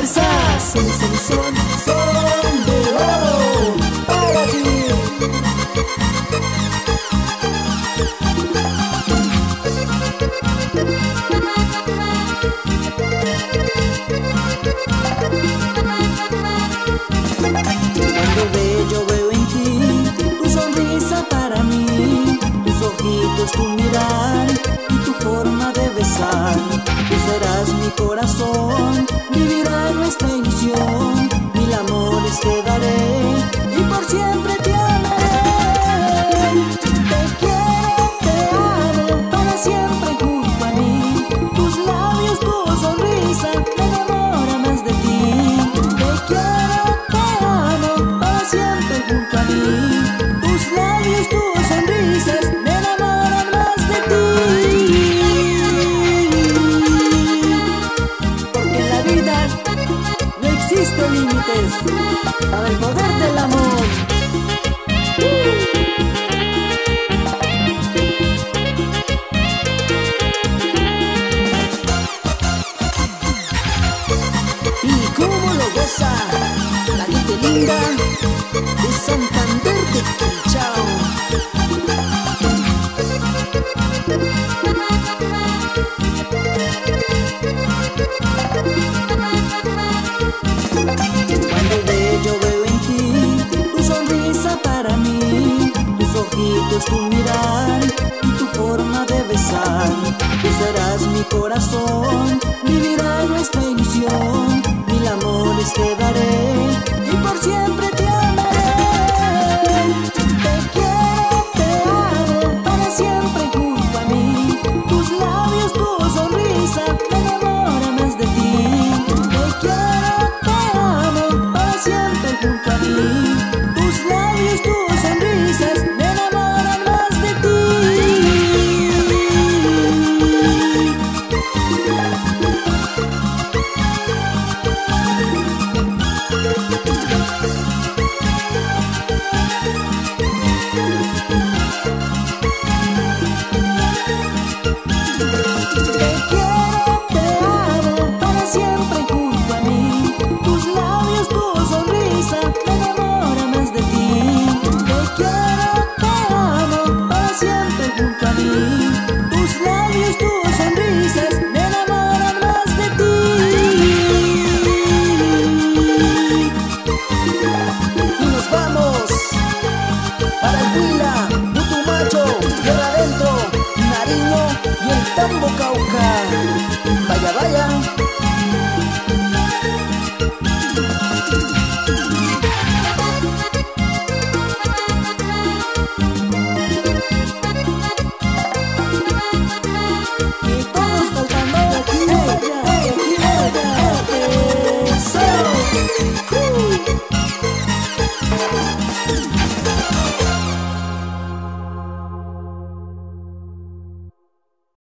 fuerzas son, son, son, son de oro para ti. Cuando ve, yo veo en ti tu sonrisa para mí, tus ojitos, tu mirar y tu forma de besar. Tú serás mi corazón vivirá nuestra ilusión. Límites para el poder del amor. Y cómo lo goza la gente linda de Santander de Quilichao. Ojitos, tu mirar y tu forma de besar. Tú serás mi corazón, vivirá nuestra ilusión, mil amores te daré tambo cauca. Vaya, vaya. Y todos saltando.